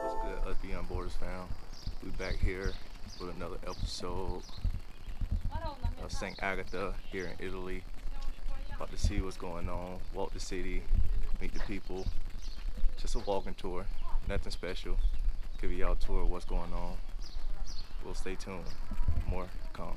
What's good, Beyond Borders fam? We back here with another episode of St. Agatha here in Italy. About to see what's going on, walk the city, meet the people. Just a walking tour, nothing special. Give y'all a tour of what's going on. We'll stay tuned. More to come.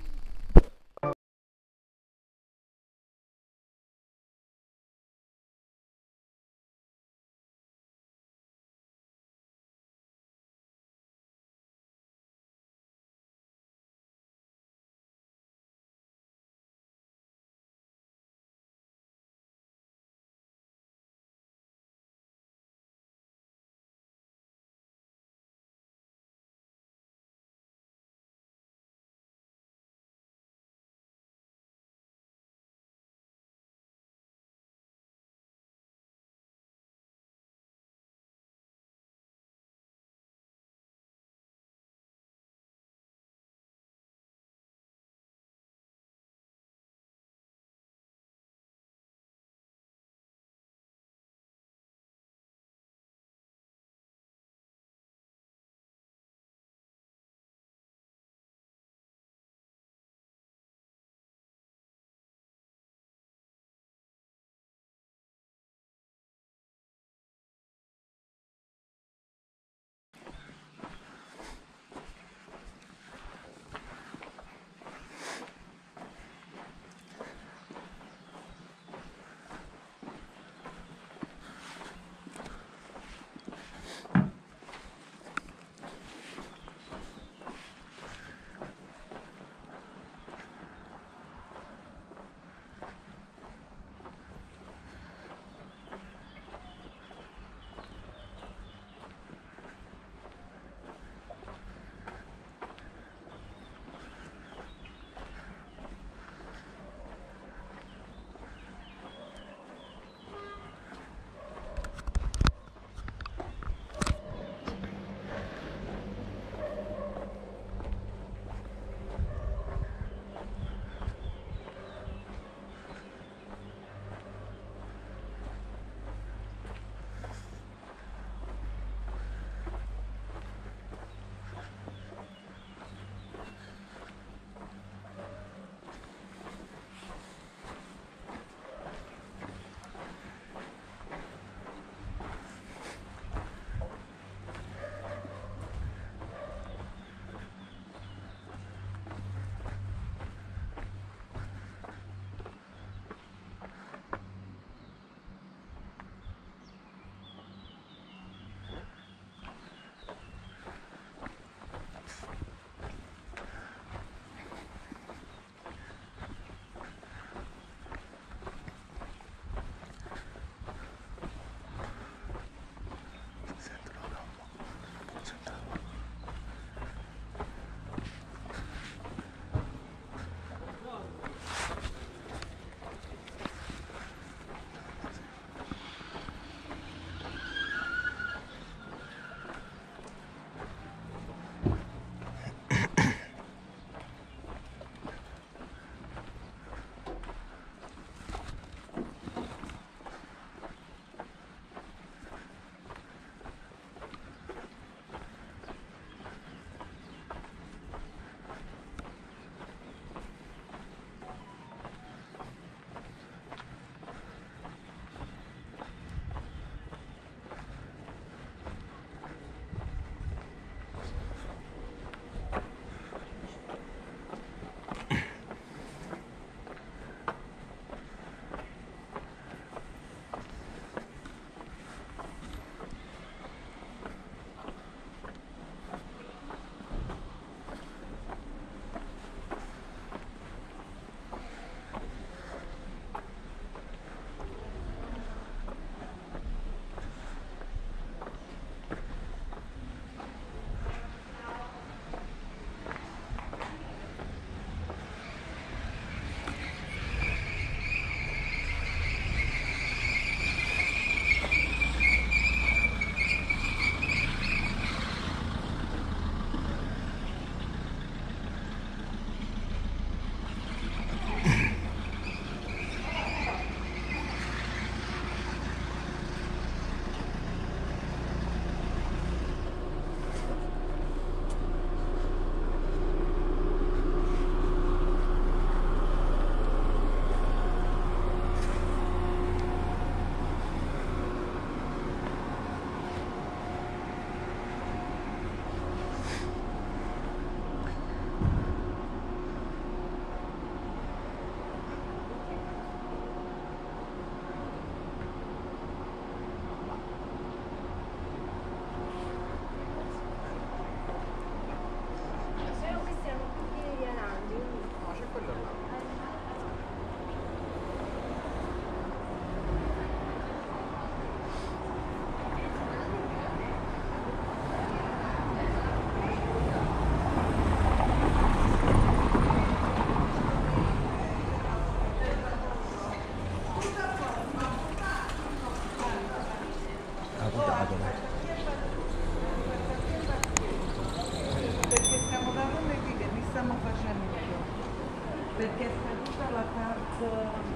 Carte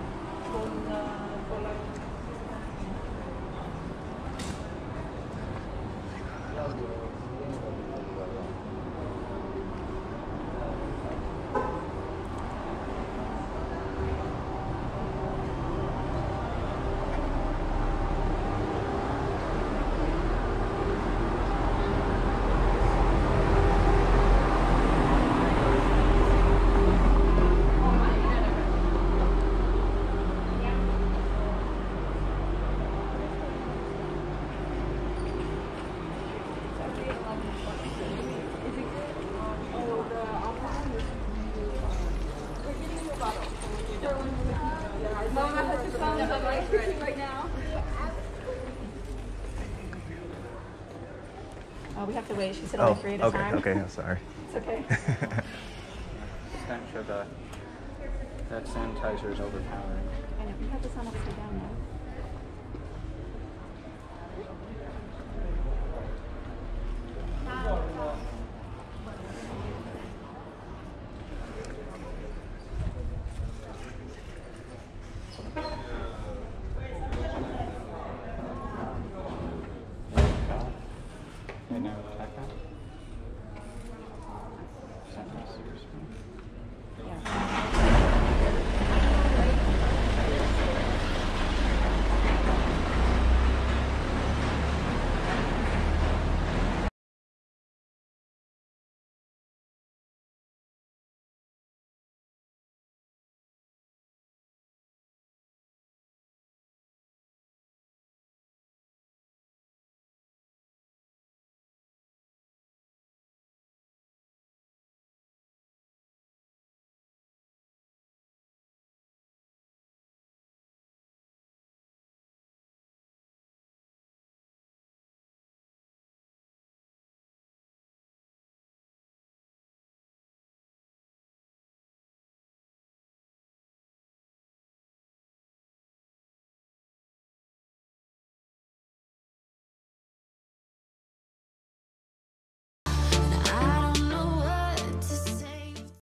con, uh, con la Oh, we have to wait. She said Oh, only three at a okay, time. okay, I'm sorry. It's okay. Stench of the, that sanitizer is overpowering. I know. You have this on upside down now. And now that I've.